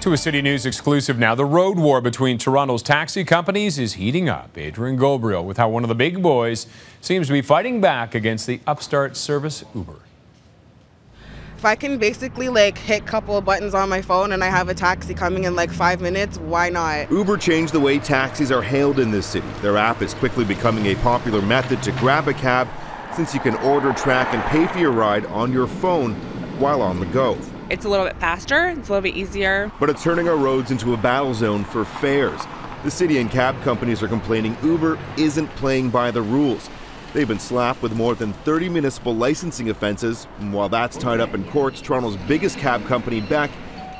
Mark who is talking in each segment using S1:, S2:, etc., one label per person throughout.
S1: To a City News exclusive now, the road war between Toronto's taxi companies is heating up. Adrian Ghobrial with how one of the big boys seems to be fighting back against the upstart service Uber.
S2: If I can basically like hit a couple of buttons on my phone and I have a taxi coming in like five minutes, why not?
S3: Uber changed the way taxis are hailed in this city. Their app is quickly becoming a popular method to grab a cab since you can order, track, and pay for your ride on your phone while on the go.
S4: It's a little bit faster, it's a little bit easier.
S3: But it's turning our roads into a battle zone for fares. The city and cab companies are complaining Uber isn't playing by the rules. They've been slapped with more than 30 municipal licensing offenses. And while that's tied up in courts, Toronto's biggest cab company, Beck,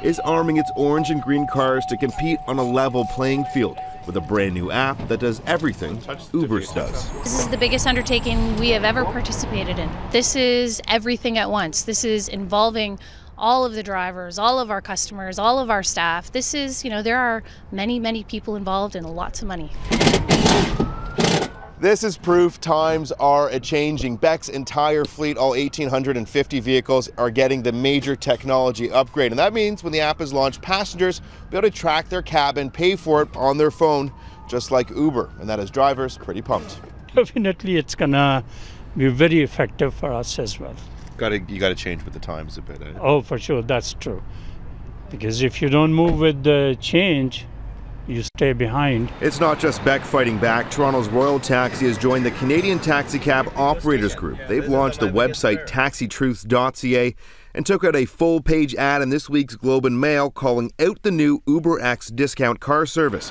S3: is arming its orange and green cars to compete on a level playing field with a brand new app that does everything Uber's does.
S5: This is the biggest undertaking we have ever participated in. This is everything at once. This is involving all of the drivers, all of our customers, all of our staff. This is, you know, there are many, many people involved and lots of money.
S3: This is proof times are a changing. Beck's entire fleet, all 1,850 vehicles, are getting the major technology upgrade. And that means when the app is launched, passengers will be able to track their cab and pay for it on their phone, just like Uber. And that has drivers pretty pumped.
S6: Definitely, it's gonna be very effective for us as well.
S3: Got to you got to change with the times a bit. Eh?
S6: Oh, for sure, that's true. Because if you don't move with the change, you stay behind.
S3: It's not just Beck fighting back. Toronto's Royal Taxi has joined the Canadian Taxi Cab Operators Group. They've launched the website taxitruths.ca and took out a full page ad in this week's Globe and Mail calling out the new UberX discount car service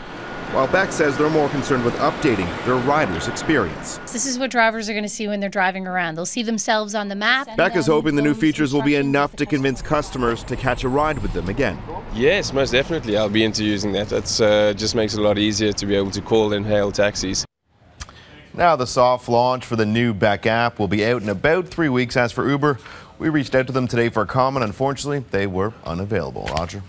S3: while Beck says they're more concerned with updating their riders' experience.
S5: This is what drivers are going to see when they're driving around. They'll see themselves on the map.
S3: Beck is hoping the new features will be enough to convince customers to catch a ride with them again.
S7: Yes, most definitely. I'll be into using that. That uh, just makes it a lot easier to be able to call and hail taxis.
S3: Now, the soft launch for the new Beck app will be out in about three weeks. As for Uber, we reached out to them today for a comment. Unfortunately, they were unavailable. Roger.